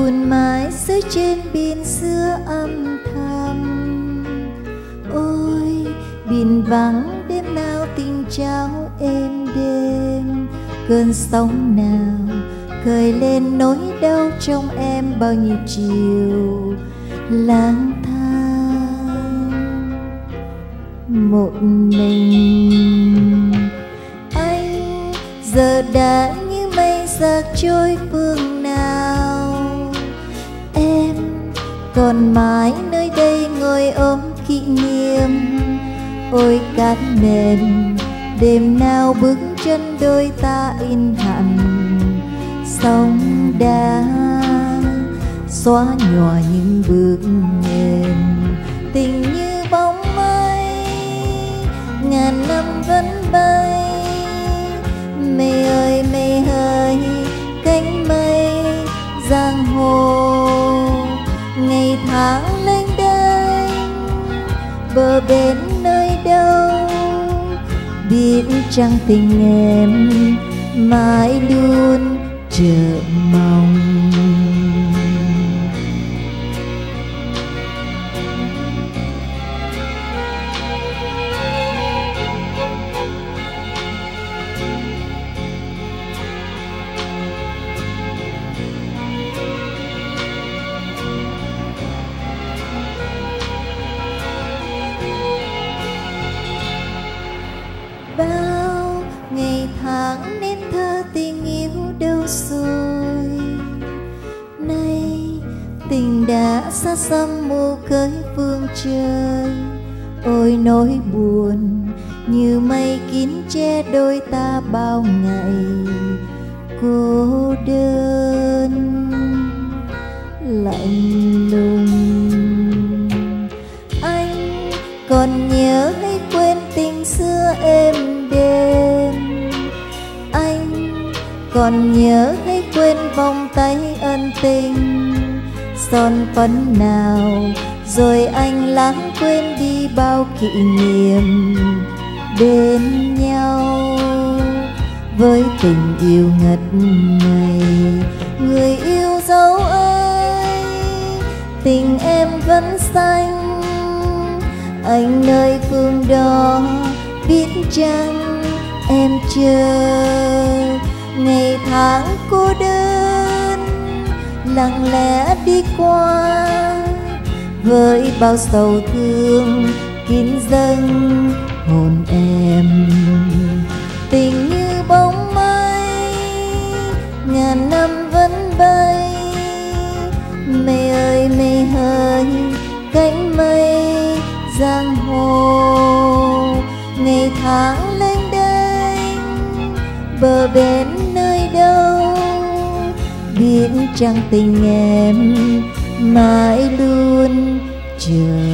buồn mãi dưới trên biển xưa âm thầm. Ôi, biển vắng đêm nào tình trao êm đêm cơn sóng nào khơi lên nỗi đau trong em bao nhiêu chiều lang thang. Một mình anh giờ đã như mây giặc trôi phương còn mãi nơi đây ngồi ôm kỷ niệm. Ôi cát mềm đêm nào bước chân đôi ta in hẳn. Sóng đá xóa nhòa những bước nền. Bờ bên nơi đâu? Biết chăng tình em mãi luôn chờ tình đã xa xăm mù cõi phương trời. Ôi, nỗi buồn như mây kín che đôi ta bao ngày cô đơn. Lạnh lùng, anh còn nhớ hay quên tình xưa êm đêm anh còn nhớ hay quên vòng tay ân tình? Son phấn nào, rồi anh lãng quên đi bao kỷ niệm bên nhau. Với tình yêu ngất ngây, người yêu dấu ơi, tình em vẫn xanh. Anh nơi phương đó biết chăng em chờ ngày tháng cô đơn? Lặng lẽ đi qua. Với bao sầu thương, kín dâng hồn em. Tình như bóng mây, ngàn năm vẫn bay. Mây ơi mây hơi cánh mây giang hồ. Ngày tháng lênh đênh bờ bên nơi đâu? Biết chăng tình em mãi luôn chờ